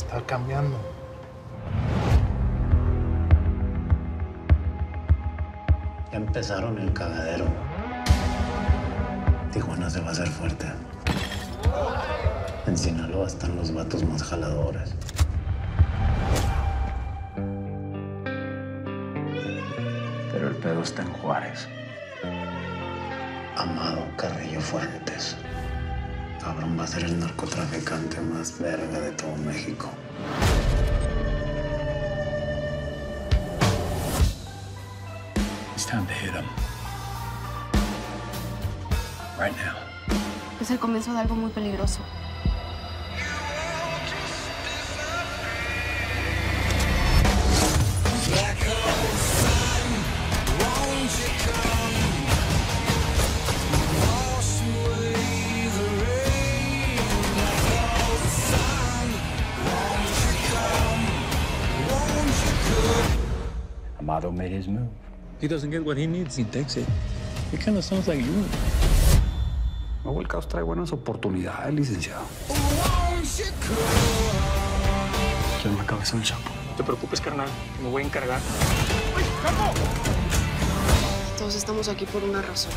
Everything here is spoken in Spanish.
está cambiando. Ya empezaron el cagadero. Tijuana se va a hacer fuerte. En Sinaloa están los vatos más jaladores. Pero el pedo está en Juárez. Amado Carrillo Fuentes. Cabrón va a ser el narcotraficante más verga de todo México. It's time to hit him. Right now. Es el comienzo de algo muy peligroso. Amado made his move. He doesn't get what he needs, he takes it. It kind of sounds like you. Nuevo el caos trae buenas oportunidades, licenciado. Quiero la cabeza del chapo. No te preocupes, carnal. Me voy a encargar. Todos estamos aquí por una razón.